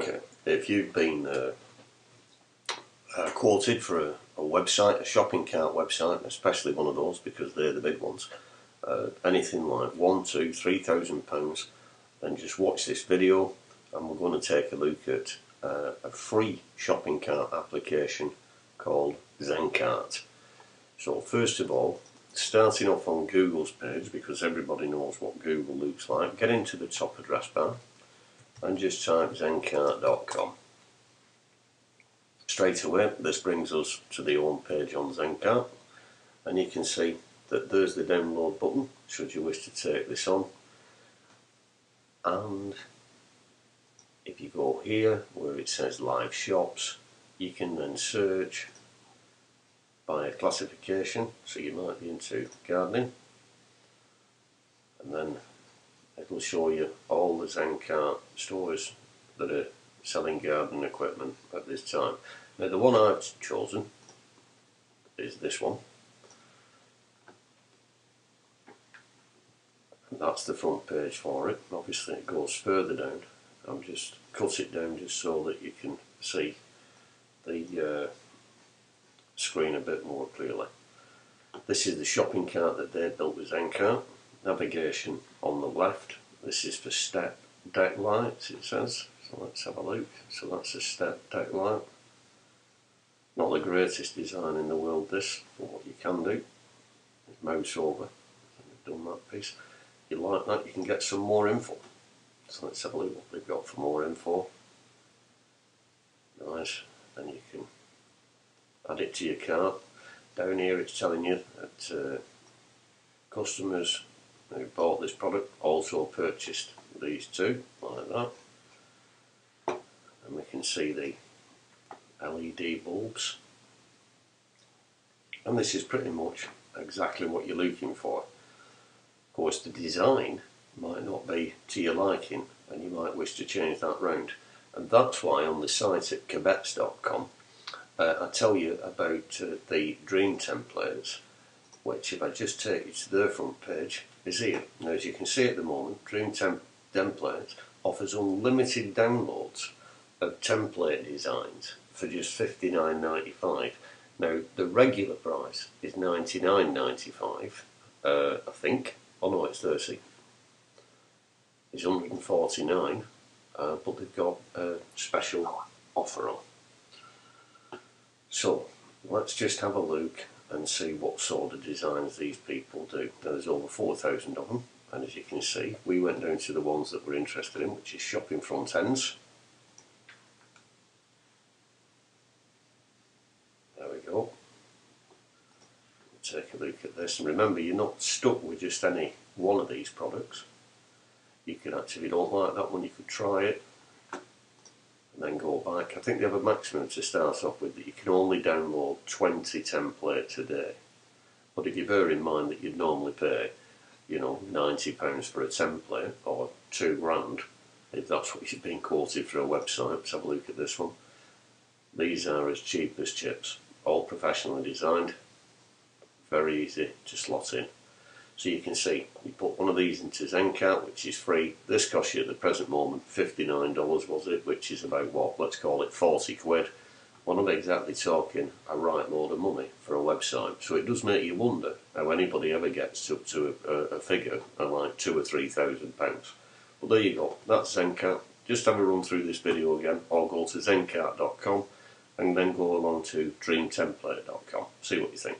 Okay, if you've been uh, uh, quoted for a, a, website, a shopping cart website, especially one of those because they're the big ones, uh, anything like one, two, three thousand pounds, then just watch this video and we're going to take a look at uh, a free shopping cart application called Zencart. So first of all, starting off on Google's page because everybody knows what Google looks like, get into the top address bar and just type zencart.com. Straight away this brings us to the home page on Zencart and you can see that there's the download button should you wish to take this on and if you go here where it says live shops you can then search by a classification so you might be into gardening and then it will show you all the Zencart stores that are selling garden equipment at this time. Now the one I've chosen is this one. That's the front page for it. Obviously it goes further down. I'm just cut it down just so that you can see the uh, screen a bit more clearly. This is the shopping cart that they built with Zencart navigation on the left. This is for step deck lights it says. So let's have a look. So that's a step deck light. Not the greatest design in the world this, but what you can do is mouse over. We've done that piece. If you like that you can get some more info. So let's have a look what they've got for more info. Nice. Then you can add it to your cart. Down here it's telling you that uh, customers who bought this product also purchased these two like that. And we can see the LED bulbs. And this is pretty much exactly what you're looking for. Of course the design might not be to your liking and you might wish to change that round. And that's why on the site at kebetz.com uh, I tell you about uh, the dream templates which if I just take you to their front page is. Now as you can see at the moment, Dream Temp offers unlimited downloads of template designs for just $59.95. Now the regular price is $99.95, uh, I think. Oh no, it's 30 It's 149 uh, but they've got a special offer on. So let's just have a look and see what sort of designs these people do. Now, there's over 4,000 of them and as you can see we went down to the ones that we're interested in which is shopping front ends. There we go. Take a look at this and remember you're not stuck with just any one of these products. You can actually, if you don't like that one you could try it and go back. I think they have a maximum to start off with that you can only download 20 templates a day. But if you bear in mind that you'd normally pay, you know, £90 for a template or two grand, if that's what you've been quoted for a website, let's have a look at this one. These are as cheap as chips, all professionally designed, very easy to slot in. So you can see, you put one of these into Zencart, which is free. This costs you at the present moment $59 was it, which is about what, let's call it 40 quid. We're not exactly talking a right load of money for a website. So it does make you wonder how anybody ever gets up to a, a figure of like two or three thousand pounds. Well there you go, that's Zencart. Just have a run through this video again or go to zencart.com and then go along to dreamtemplate.com. See what you think.